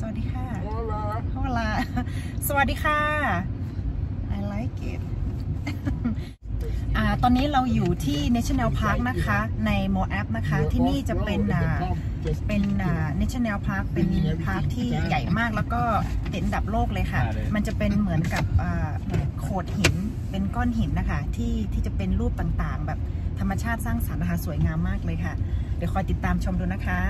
สวัสดีค่ะ Hola. Hola สวัสดีค่ะ I like it อ่าตอนนี้เราอยู่ที่ National Park นะคะ ใน Moab นะคะ ที่นี่จะเป็นอ่าเป็นอ่า National Park เป็นพาร์คที่ใหญ่มากแล้วก็ติดอันดับโลกเลยค่ะ มันจะเป็นเหมือนกับอ่าโขดหินเป็นก้อนหินนะคะ ที่ที่จะเป็นรูปต่างๆ แบบธรรมชาติสร้างสรรค์นะคะสวยงามมากเลยค่ะ เดี๋ยวคอยติดตามชมดูนะคะ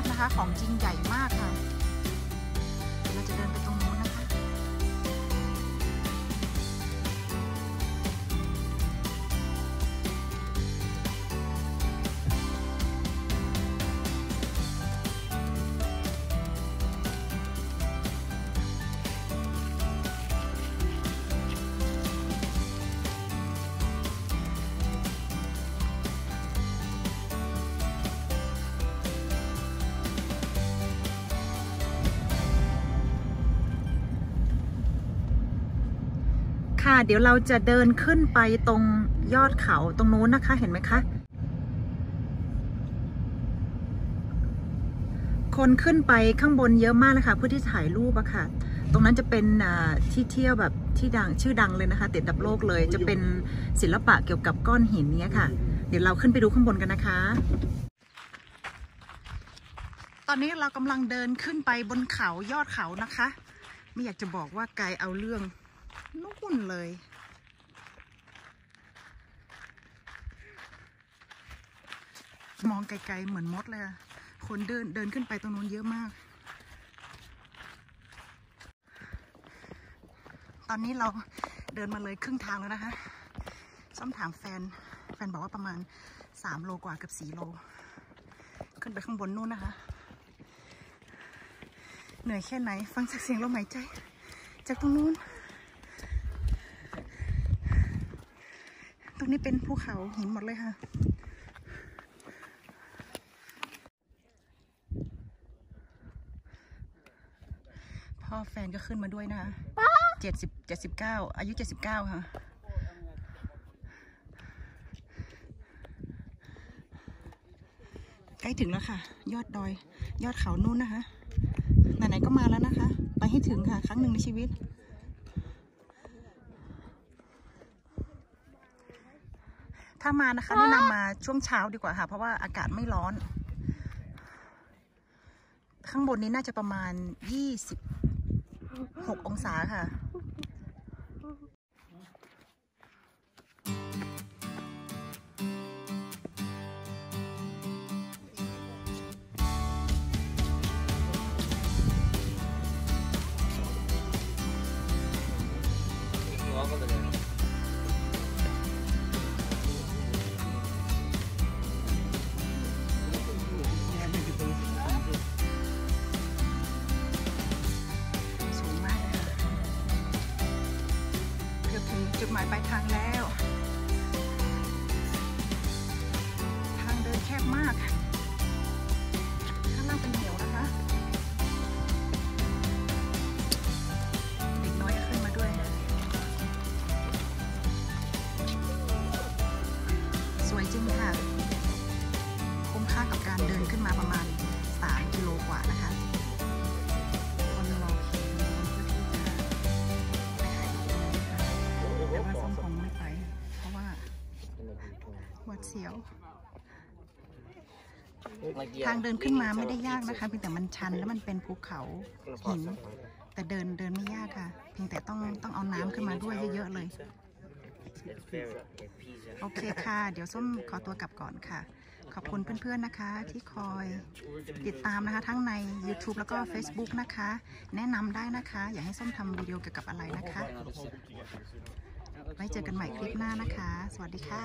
ากนะคะ ของจริงใหญ่มากค่ะ ค่ะ เดี๋ยวเราจะเดินขึ้นไปตรงยอดเขาตรงนู้นนะคะ เห็นไหมคะ คนขึ้นไปข้างบนเยอะมากเลยค่ะเพื่อที่ถ่ายรูปอะค่ะ ตรงนั้นจะเป็นที่เที่ยวแบบที่ดังชื่อดังเลยนะคะติดดับโลกเลย จะเป็นศิลปะเกี่ยวกับก้อนหินเนี้ยค่ะ เดี๋ยวเราขึ้นไปดูข้างบนกันนะคะ ตอนนี้เรากำลังเดินขึ้นไปบนเขายอดเขานะคะ ไม่อยากจะบอกว่าไกลเอาเรื่อง นู่นเลย มองไกลๆเหมือนมดเลยอะคนเดินเดินขึ้นไปตรงนู้นเยอะมาก ตอนนี้เราเดินมาเลยครึ่งทางแล้วนะคะ ส้มถามแฟน แฟนบอกว่าประมาณ3โลกว่าเกับ4โล ขึ้นไปข้างบนนู่นนะคะเหนื่อยแค่ไหน ฟังจากเสียงลมหายใจ จากตรงนู้น ตรง นี้เป็นภูเขาหินหมดเลยค่ะพ่อแฟนก็ขึ้นมาด้วยนะคะเจ็ดสิบเจ็ดสิบเก้าอายุเจ็ดสิบเก้าค่ะใกล้ล้ถึงแล้วค่ะ ยอดดอย ยอดเขานู่นนะคะ ไหนๆก็มาแล้วนะคะ ไปให้ถึงค่ะ ครั้งหนึ่งในชีวิต ถ้ามานะคะแนะนำมาช่วงเช้าดีกว่าค่ะ เพราะว่าอากาศไม่ร้อน ข้างบนนี้น่าจะประมาณ26องศาค่ะ ถึงจุดหมายปลายทางแล้ว ทางเดินแคบมาก ข้างล่างเป็นเหว เสียว ทางเดินขึ้นมาไม่ได้ยากนะคะ เพียงแต่มันชันแล้วมันเป็นภูเขาหิน แต่เดินเดินไม่ยากค่ะ เพียงแต่ต้องต้องเอาน้ำขึ้นมาด้วยเยอะๆเลย โอเคค่ะ เดี๋ยวส้มขอตัวกลับก่อนค่ะ ขอบคุณเพื่อนๆนะคะ ที่คอยติดตามนะคะ ทั้งใน YouTube แล้วก็ Facebook นะคะ แนะนำได้นะคะ อยากให้ส้มทำวิดีโอเกี่ยวกับอะไรนะคะไว้เจอกันใหม่คลิปหน้านะคะ สวัสดีค่ะ